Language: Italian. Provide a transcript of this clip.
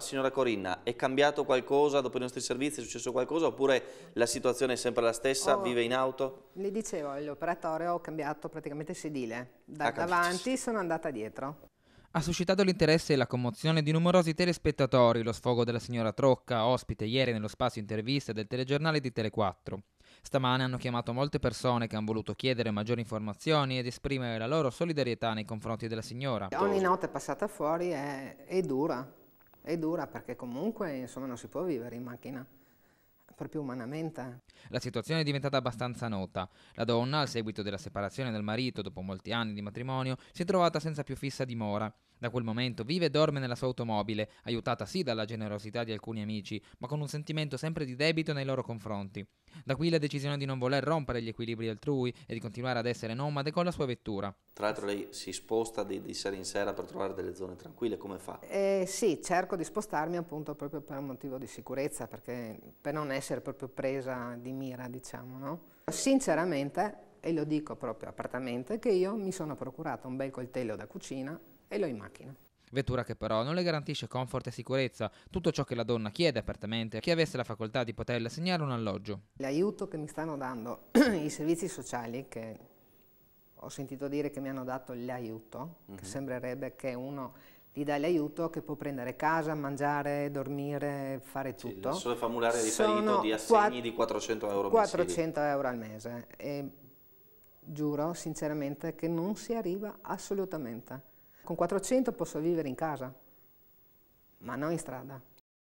Signora Corinna, è cambiato qualcosa dopo i nostri servizi? È successo qualcosa oppure la situazione è sempre la stessa? Oh, vive in auto? Le dicevo, l'operatore ho cambiato praticamente sedile. Da davanti sono andata dietro. Ha suscitato l'interesse e la commozione di numerosi telespettatori lo sfogo della signora Trocca, ospite ieri nello spazio interviste del telegiornale di Tele4. Stamane hanno chiamato molte persone che hanno voluto chiedere maggiori informazioni ed esprimere la loro solidarietà nei confronti della signora. Ogni notte passata fuori è, è dura, è dura perché comunque insomma, non si può vivere in macchina proprio umanamente. La situazione è diventata abbastanza nota. La donna, al seguito della separazione del marito dopo molti anni di matrimonio, si è trovata senza più fissa dimora. Da quel momento vive e dorme nella sua automobile, aiutata sì dalla generosità di alcuni amici, ma con un sentimento sempre di debito nei loro confronti. Da qui la decisione di non voler rompere gli equilibri altrui e di continuare ad essere nomade con la sua vettura. Tra l'altro lei si sposta di, di, sera in sera per trovare delle zone tranquille, come fa? Eh, sì, cerco di spostarmi appunto proprio per un motivo di sicurezza, perché per non essere proprio presa di mira, diciamo, no? Sinceramente, e lo dico proprio apertamente, che io mi sono procurato un bel coltello da cucina e l'ho in macchina. Vettura che però non le garantisce comfort e sicurezza, tutto ciò che la donna chiede apertamente a chi avesse la facoltà di poterle assegnare un alloggio. L'aiuto che mi stanno dando i servizi sociali, che ho sentito dire che mi hanno dato l'aiuto, mm -hmm. che mhm. sembrerebbe che uno gli dà l'aiuto che può prendere casa, mangiare, dormire, fare tutto. Sì, il solo formulario riferito di assegni di 400 euro 400 euro al mese e giuro sinceramente che non si arriva assolutamente. Con 400 posso vivere in casa, ma non in strada.